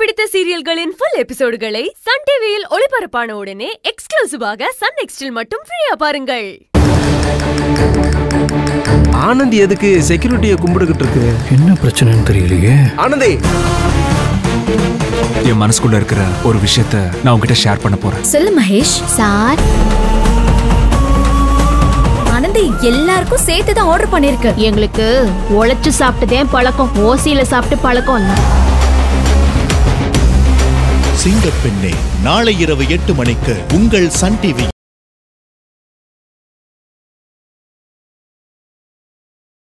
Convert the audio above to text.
பிடித்த சீரியல்களின் full எபிசோடுகளை Sun டிவியில் ஒளிபரப்பான உடனே எக்ஸ்க்ளூசிவாக சன் நெக்ஸ்டில் மட்டும் ஃப்ரீயா பாருங்கள். ஆனந்த் எதுக்கு செக்யூரிட்டியை கும்பிட்டுக்கிட்டு இருக்கு? என்ன பிரச்சனைன்னு தெரியலையே. ஆனந்தி! என் மனசுக்குள்ள இருக்கிற ஒரு விஷயத்த நான் உங்ககிட்ட ஷேர் பண்ண போறேன். சொல்லு மகேஷ் சார். ஆனந்தி எல்லாருக்கும் சேர்த்து தான் ஆர்டர் பண்ணிருக்கு. எங்களுக்கு உழைச்சு சாப்பிட்டதே பழக்கம் ஓசியில சாப்பிட்டு பழக்கம் இல்ல. சிங்கப்பெண்ணே. நாளை இரவு எட்டு மணிக்கு உங்கள் சன் டிவி